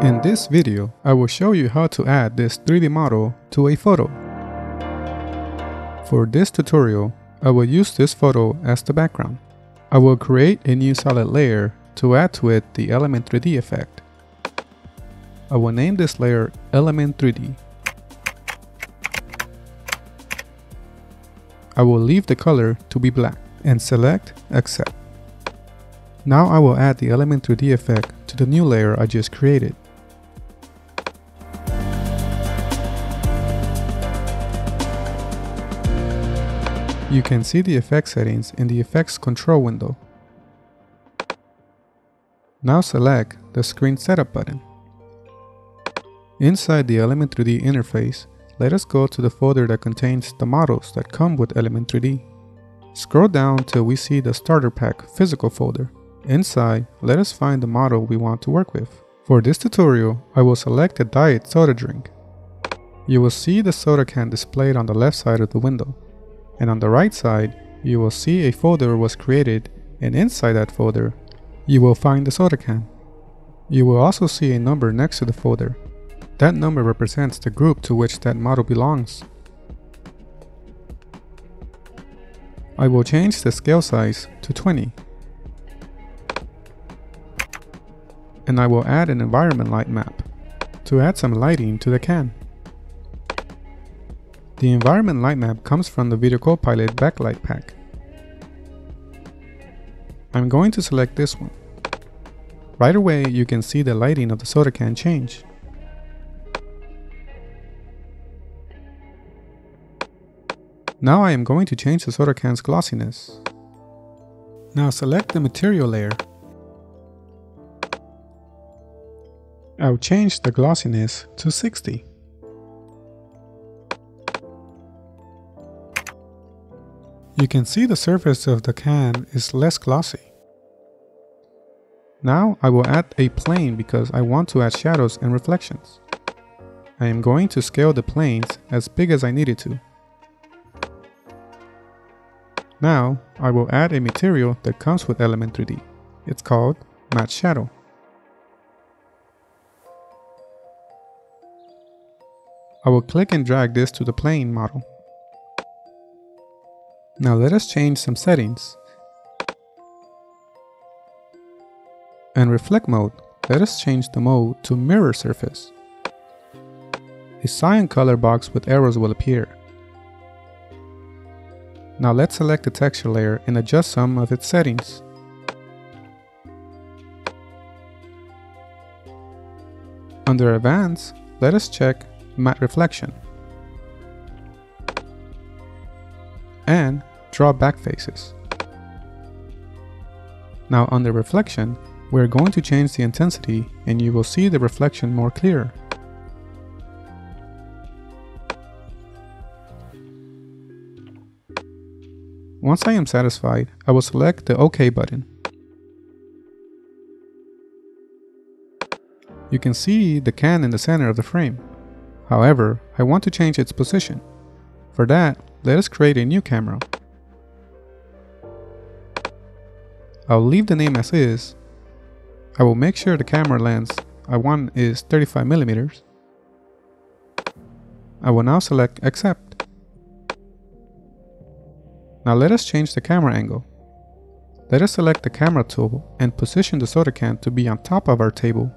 In this video, I will show you how to add this 3D model to a photo. For this tutorial, I will use this photo as the background. I will create a new solid layer to add to it the Element 3D effect. I will name this layer Element 3D. I will leave the color to be black and select Accept. Now I will add the Element 3D effect to the new layer I just created. You can see the effect settings in the Effects control window. Now select the Scene Setup button. Inside the Element 3D interface, let us go to the folder that contains the models that come with Element 3D. Scroll down till we see the Starter Pack physical folder. Inside, let us find the model we want to work with. For this tutorial, I will select a diet soda drink. You will see the soda can displayed on the left side of the window. And on the right side, you will see a folder was created and inside that folder, you will find the soda can. You will also see a number next to the folder. That number represents the group to which that model belongs. I will change the scale size to 20. And I will add an environment light map to add some lighting to the can. The environment light map comes from the Video Copilot backlight pack. I'm going to select this one. Right away you can see the lighting of the soda can change. Now I am going to change the soda can's glossiness. Now select the material layer. I'll change the glossiness to 60. You can see the surface of the can is less glossy. Now I will add a plane because I want to add shadows and reflections. I am going to scale the planes as big as I need it to. Now I will add a material that comes with Element 3D. It's called Matte Shadow. I will click and drag this to the plane model. Now let us change some settings. In reflect mode, let us change the mode to mirror surface. A cyan color box with arrows will appear. Now let's select the texture layer and adjust some of its settings. Under Advanced, let us check Matte Reflection. And draw back faces. Now under reflection, we're going to change the intensity and you will see the reflection more clear. Once I am satisfied, I will select the OK button. You can see the can in the center of the frame. However, I want to change its position. For that, let us create a new camera. I'll leave the name as is. I will make sure the camera lens I want is 35 millimeters. I will now select accept. Now let us change the camera angle. Let us select the camera tool and position the soda can to be on top of our table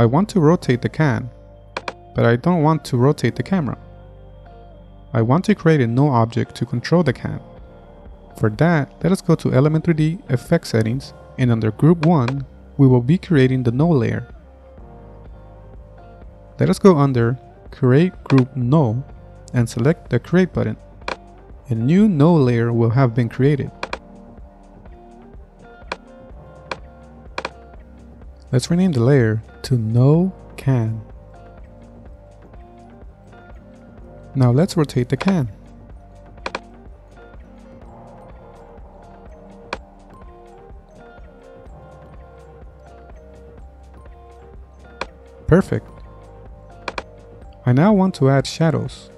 I want to rotate the can, but I don't want to rotate the camera. I want to create a null object to control the can. For that, let us go to Element 3D Effect Settings and under Group 1, we will be creating the null layer. Let us go under Create Group Null and select the Create button. A new null layer will have been created. Let's rename the layer to null can. Now let's rotate the can. Perfect. I now want to add shadows.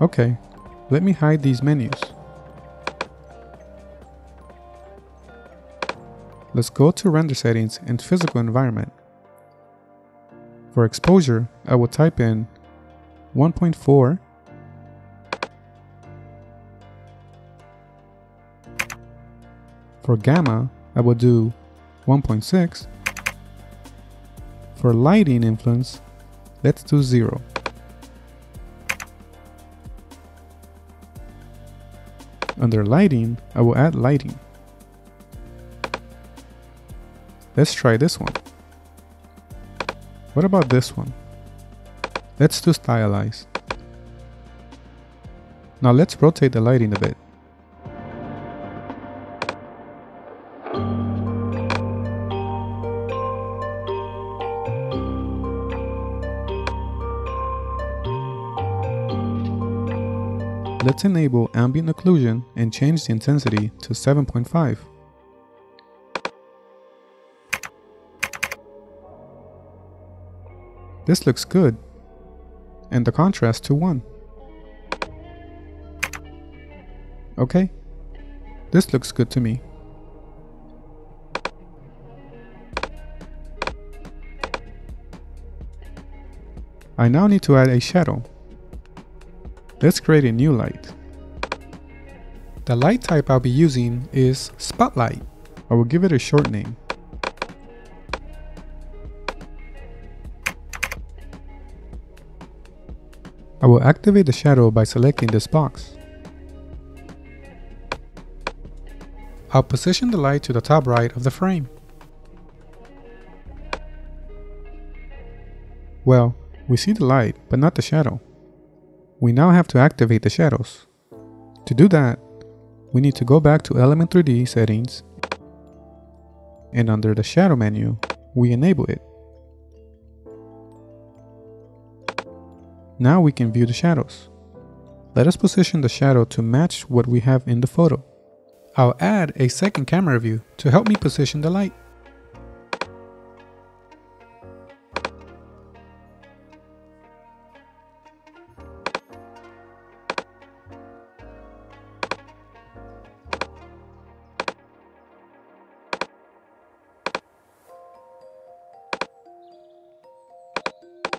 Okay, let me hide these menus. Let's go to render settings and physical environment. For exposure, I will type in 1.4 For gamma, I will do 1.6. For lighting influence, let's do 0. Under lighting, I will add lighting. Let's try this one. What about this one? Let's do stylize. Now let's rotate the lighting a bit. Let's enable ambient occlusion and change the intensity to 7.5. This looks good. And the contrast to 1. Okay. This looks good to me. I now need to add a shadow. Let's create a new light. The light type I'll be using is Spotlight. I will give it a short name. I will activate the shadow by selecting this box. I'll position the light to the top right of the frame. Well, we see the light, but not the shadow we now have to activate the shadows. To do that, we need to go back to Element 3D settings and under the shadow menu, we enable it. Now we can view the shadows. Let us position the shadow to match what we have in the photo. I'll add a second camera view to help me position the light.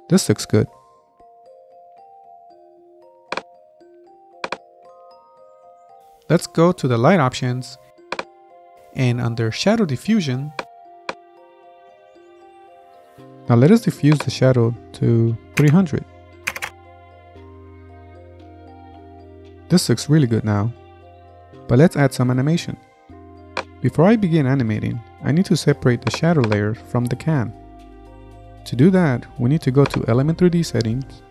This looks good. Let's go to the light options and under shadow diffusion, now let us diffuse the shadow to 300. This looks really good now, but let's add some animation. Before I begin animating, I need to separate the shadow layer from the can. To do that, we need to go to Element 3D settings.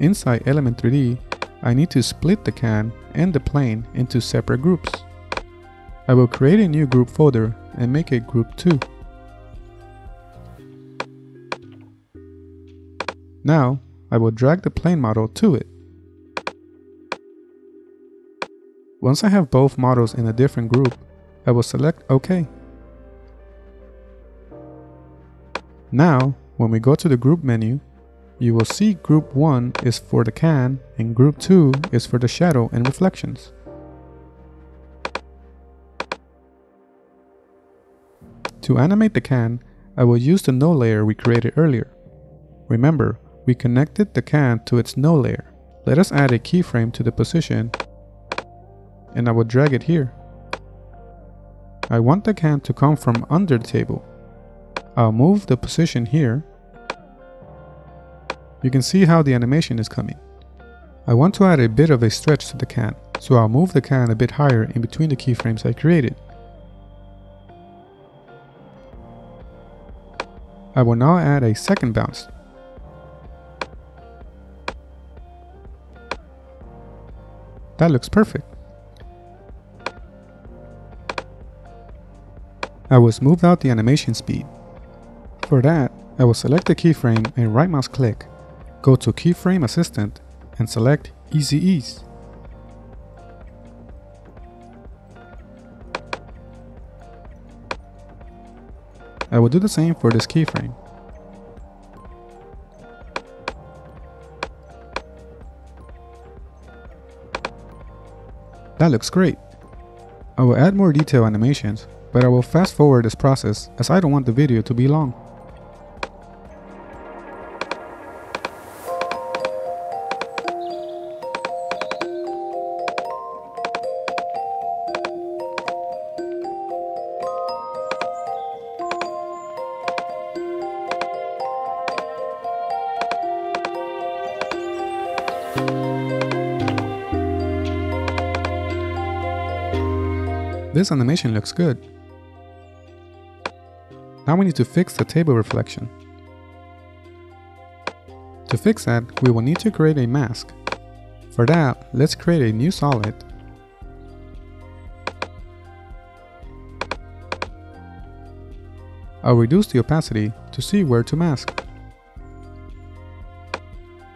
Inside Element 3D, I need to split the can and the plane into separate groups. I will create a new group folder and make it group 2. Now, I will drag the plane model to it. Once I have both models in a different group, I will select OK. Now, when we go to the group menu, you will see group 1 is for the can and group 2 is for the shadow and reflections. To animate the can, I will use the null layer we created earlier. Remember, we connected the can to its null layer. Let us add a keyframe to the position and I will drag it here. I want the can to come from under the table I'll move the position here. You can see how the animation is coming. I want to add a bit of a stretch to the can, so I'll move the can a bit higher in between the keyframes I created. I will now add a second bounce. That looks perfect. I will smooth out the animation speed. For that, I will select the keyframe and right mouse click, Go to Keyframe Assistant and select Easy Ease. I will do the same for this keyframe. That looks great. I will add more detail animations, but I will fast forward this process as I don't want the video to be long. This animation looks good. Now we need to fix the table reflection. To fix that, we will need to create a mask. For that, let's create a new solid. I'll reduce the opacity to see where to mask.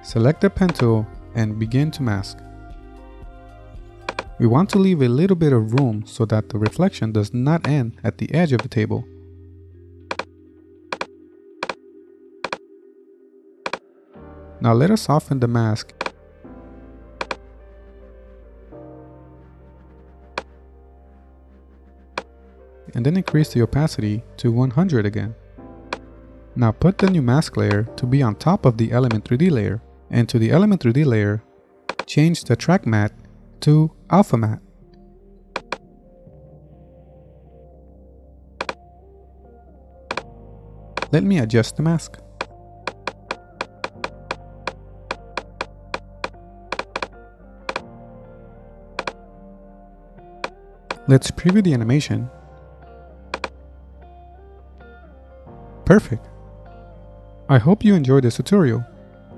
Select the pen tool and begin to mask. We want to leave a little bit of room so that the reflection does not end at the edge of the table. Now let us soften the mask and then increase the opacity to 100 again. Now put the new mask layer to be on top of the Element 3D layer and to the Element 3D layer, change the track matte to alpha matte. Let me adjust the mask. Let's preview the animation. Perfect. I hope you enjoyed this tutorial.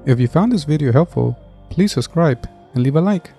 If you found this video helpful, please subscribe and leave a like.